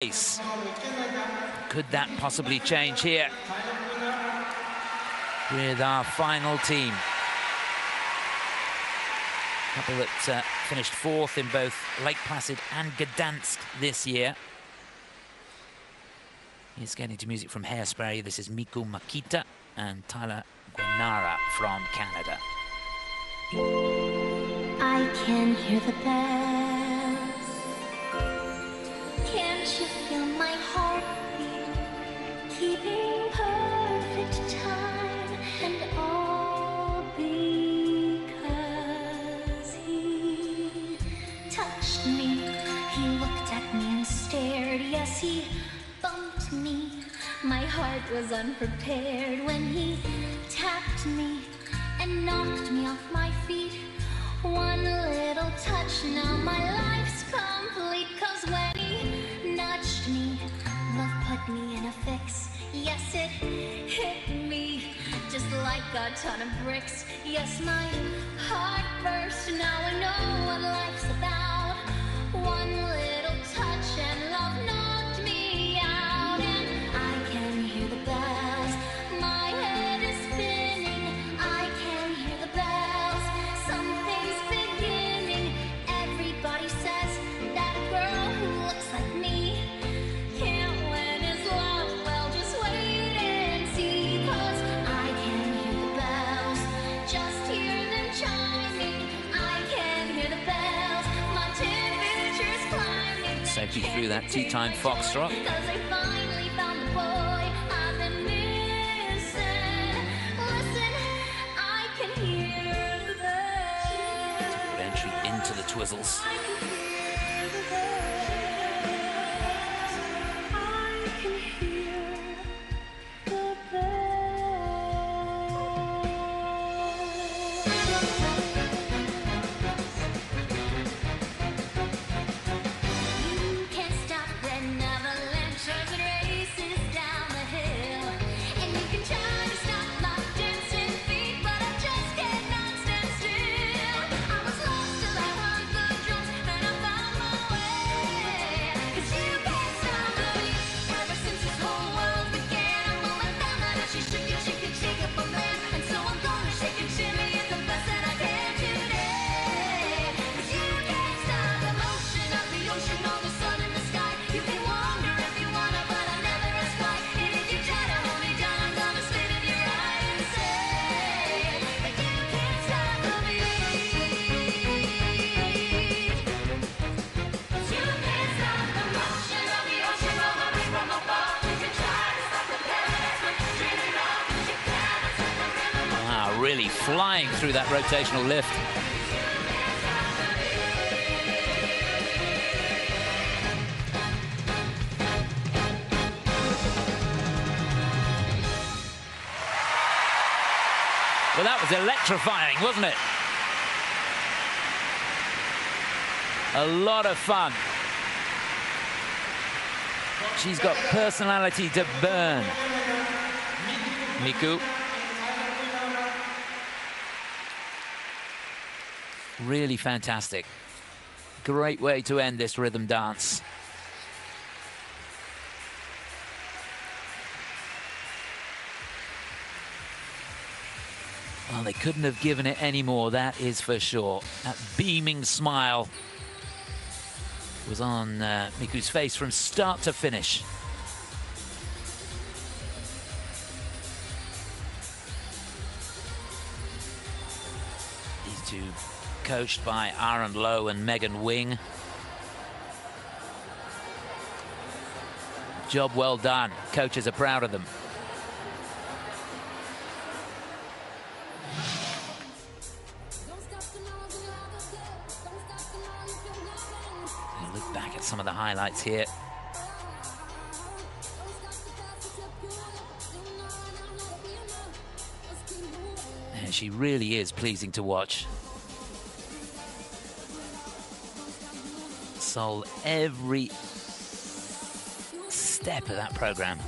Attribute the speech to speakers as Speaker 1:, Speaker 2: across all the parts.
Speaker 1: Could that possibly change here with our final team? a Couple that uh, finished fourth in both Lake Placid and Gdansk this year. He's getting to music from Hairspray. This is Miku Makita and Tyler Gunara from Canada.
Speaker 2: I can hear the bells. He bumped me. My heart was unprepared when he tapped me and knocked me off my feet. One little touch, now my life's complete. Cause when he nudged me, love put me in a fix. Yes, it hit me just like a ton of bricks. Yes, my heart burst. Now I know what life's about. One little found the boy I've been missing. Listen, I can hear the bells.
Speaker 1: Good entry into the Twizzles. Really flying through that rotational lift. Well, that was electrifying, wasn't it? A lot of fun. She's got personality to burn. Miku. Really fantastic. Great way to end this rhythm dance. Well, they couldn't have given it any more, that is for sure. That beaming smile was on uh, Miku's face from start to finish. These two coached by Aaron Lowe and Megan Wing. Job well done. Coaches are proud of them. Look back at some of the highlights here. And she really is pleasing to watch. Sold every step of that program.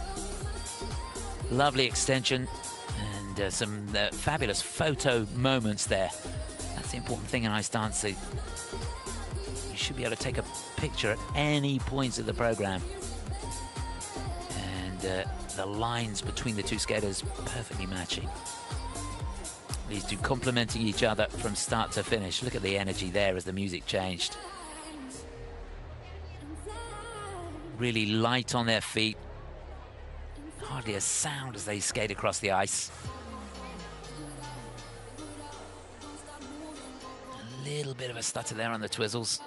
Speaker 1: Lovely extension and uh, some uh, fabulous photo moments there. That's the important thing in ice dancing. You should be able to take a picture at any point of the program and uh, the lines between the two skaters perfectly matching. These two complementing each other from start to finish. Look at the energy there as the music changed. Really light on their feet. Hardly a sound as they skate across the ice. A little bit of a stutter there on the twizzles.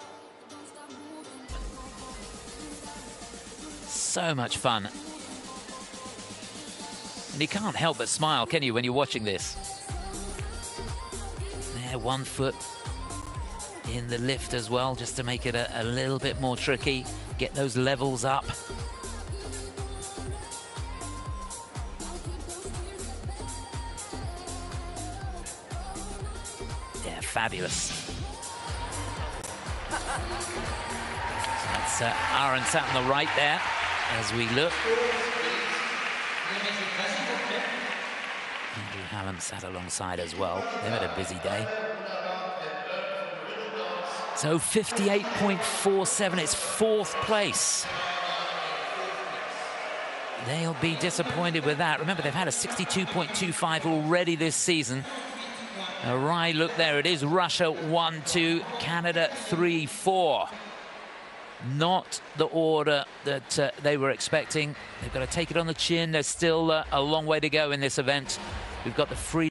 Speaker 1: So much fun. And you can't help but smile, can you, when you're watching this? There, one foot in the lift as well, just to make it a, a little bit more tricky. Get those levels up. Yeah, fabulous. That's uh, Aaron sat on the right there as we look. Andrew Hallam sat alongside as well. They've had a busy day. So 58.47, it's fourth place. They'll be disappointed with that. Remember, they've had a 62.25 already this season. A right look there, it is Russia 1-2, Canada 3-4. Not the order that uh, they were expecting. They've got to take it on the chin. There's still uh, a long way to go in this event. We've got the free